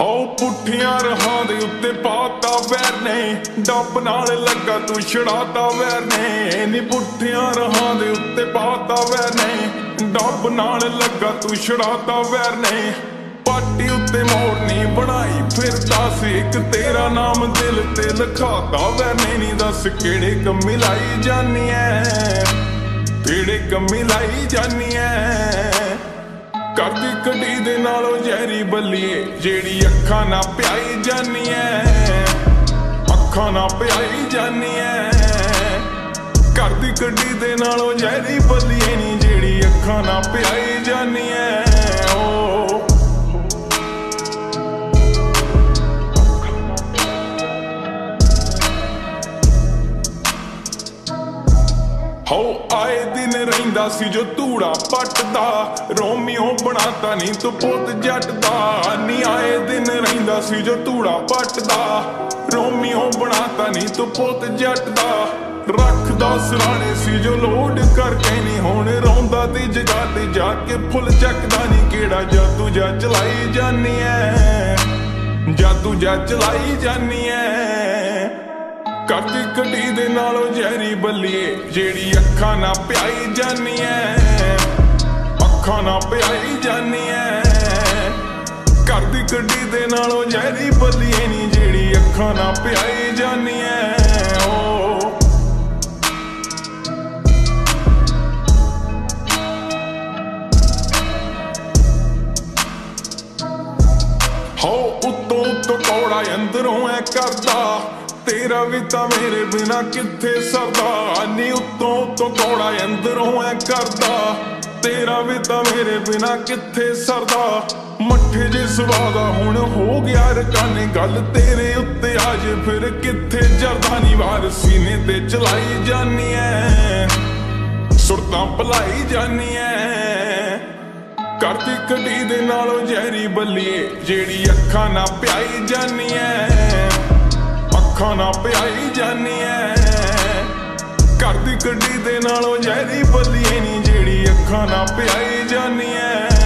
ਪੁੱਠੀਆਂ ਰਹਾਂ ਦੇ ਉੱਤੇ ਪਾਤਾ ਵੈਰ ਨੇ। ਡੱਬ ਨਾਲ ਲੱਗਾ ਤੂੰ ਛੜਾਤਾ ਵੈਰ ਨੇ। ਨੀ ਪੁੱਠੀਆਂ ਰਹਾਂ ਦੇ ਉੱਤੇ ਪਾਤਾ ਵੈਰ ਨੇ। ਡੱਬ ਨਾਲ ਲੱਗਾ ਤੂੰ ਛੜਾਤਾ ਵੈਰ ਨੇ। ਪਾਟੀ ਉੱਤੇ ਮੋਰਨੀ ਬਣਾਈ ਫਿਰਦਾ ਸੀ ਇੱਕ ਤੇਰਾ ਨਾਮ ਦਿਲ ਤੇ ਲਿਖਾਤਾ ਵੈ ਨੇ। ਨੀ ਦੱਸ ਕਿਹੜੇ ਕੰਮੀ ਲਾਈ ਜਾਨੀ ਐ, ਕਿਹੜੇ ਕੰਮ ਲਾਈ ਜਾਨੀ ਐ। ਕਰਦੀ ਕੜੀ ਦੇ ਨਾਲੋਂ ਜ਼ਹਿਰੀ ਬੱਲੀਏ, ਜਿਹੜੀ ਅੱਖਾਂ ਨਾ ਪਿਆਈ ਜਾਨੀ ਐ ਅੱਖਾਂ ਨਾ ਪਿਆਈ ਜਾਨੀ ਐ ਕਰਦੀ ਕੜੀ ਦੇ ਨਾਲੋਂ ਜ਼ਹਿਰੀ ਬੱਲੀਏ ਨੀ, ਜਿਹੜੀ ਅੱਖਾਂ ਨਾ ਪਿਆਈ ਜਾਨੀ ਐ ਹੋ, ਆਏ ਦਿਨ ਰਹਿੰਦਾ ਸੀ ਜੋ ਧੂੜਾ ਪੱਟਦਾ। ਰੋਮੀਓ ਬਣਾਤਾ ਨਹੀਂ ਤੂੰ ਪੁੱਤ ਜੱਟ ਦਾ ਨੀ ਆਏ ਦਿਨ ਰਹਿੰਦਾ ਸੀ ਜੋ ਧੂੜਾ ਪੱਟਦਾ। ਰੋਮੀਓ ਬਣਾਤਾ ਨਹੀਂ ਤੂੰ ਪੁੱਤ ਜੱਟ ਦਾ ਰੱਖਦਾ ਸਰਾਣੇ ਸੀ ਜੋ ਲੋਡ ਕਰਕੇ ਨਹੀਂ ਹੁਣ ਰੋਂਦਾ ਤੇ ਜਗਾ ਤੇ ਜਾ ਕੇ ਫੁੱਲ ਚੱਕਦਾ ਨਹੀਂ ਕਿਹੜਾ ਜਾਦੂ ਜਾ ਚਲਾਈ ਜਾਨੀ ਐ? ਜਾਦੂ ਜਾ ਚਲਾਈ ਜਾਨੀ ਐ? ਕਰਦੀ ਕੜੀ ਦੇ ਨਾਲੋਂ ਜ਼ਹਿਰੀ ਬੱਲੀਏ, ਜਿਹੜੀ ਅੱਖਾਂ ਨਾ ਪਿਆਈ ਜਾਨੀ ਐ ਅੱਖਾਂ ਨਾ ਪਿਆਈ ਜਾਨੀ ਐ ਦੀ ਕੜੀ ਦੇ ਨਾਲੋਂ ਜ਼ਹਿਰੀ ਬੱਲੀਏ ਨਹੀਂ ਜਿਹੜੀ ਅੱਖਾਂ ਨਾ ਪਿਆਈ ਜਾਨੀ ਐ ਓ। ਹੋ ਉਤੋਂ ਉਤੋਂ ਕੌੜਾ ਅੰਦਰੋਂ ਐ ਕਰਦਾ। ਤੇਰਾ ਵੀ ਤਾਂ ਮੇਰੇ ਬਿਨਾ ਕਿੱਥੇ ਸਰਦਾ? ਨੀ ਉਤੋਂ ਉਤੋਂ ਕੌੜਾ ਅੰਦਰੋਂ ਐ ਕਰਦਾ। ਤੇਰਾ ਵੀ ਤਾਂ ਮੇਰੇ ਬਿਨਾ ਕਿੱਥੇ ਸਰਦਾ? ਮੱਠੇ ਜੇ ਸੁਭਾਅ ਹੁਣ ਹੋ ਗਿਆ ਰਕਾਨੇ, ਗੱਲ ਤੇਰੇ ਉੱਤੇ ਅੱਜ ਫਿਰ ਕਿੱਥੇ ਜਰਦਾਨੀ ਵਾਰ ਸੀਨੇ ਤੇ ਚਲਾਈ ਜਾਨੀ ਐ ਸੁਰਤਾਂ ਭਲਾਈ ਜਾਨੀ ਐ ਕਰਦੀ ਕੜੀ ਦੇ ਨਾਲੋਂ ਜ਼ਹਿਰੀ ਬੱਲੀਏ, ਜਿਹੜੀ ਅੱਖਾਂ ਨਾ ਪਿਆਈ ਜਾਨੀ ਐ ਖਾਣਾ ਨਾ ਪਿਆਈ ਜਾਨੀ ਐ। ਕਰਦੀ ਗੱਡੀ ਦੇ ਨਾਲੋਂ ਜ਼ਹਿਰੀ ਬੱਲੀਏ ਨਹੀਂ ਜਿਹੜੀ ਅੱਖਾਂ ਨਾ ਪਿਆਈ ਜਾਨੀ ਐ।